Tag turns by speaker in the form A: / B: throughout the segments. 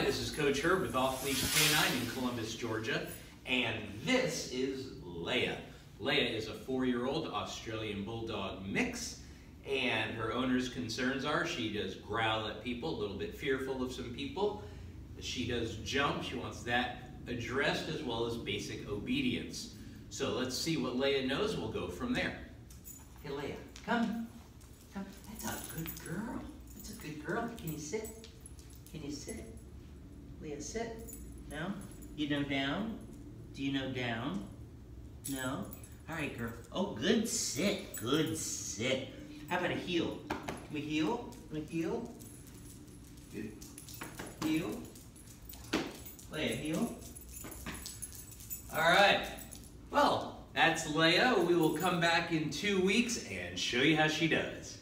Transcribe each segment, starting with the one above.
A: Hi, this is Coach Herb with Off Leash Canine in Columbus, Georgia, and this is Leia. Leia is a four-year-old Australian Bulldog mix, and her owner's concerns are she does growl at people, a little bit fearful of some people. She does jump, she wants that addressed as well as basic obedience. So let's see what Leia knows, we'll go from there. Hey Leia, come. Come. That's a good girl. That's a good girl. Can you sit? Can you sit? Leia, sit. No? You know down? Do you know down? No? All right, girl. Oh, good sit. Good sit. How about a heel? Can we heel? Can we heel? Good. Heel. Leia, heel. All right. Well, that's Leia. We will come back in two weeks and show you how she does.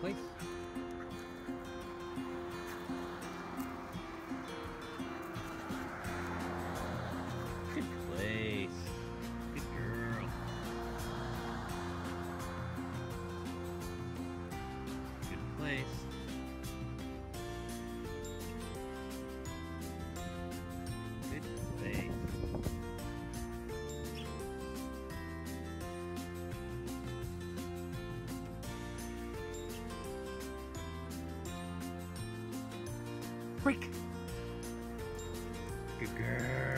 A: Place. Good girl.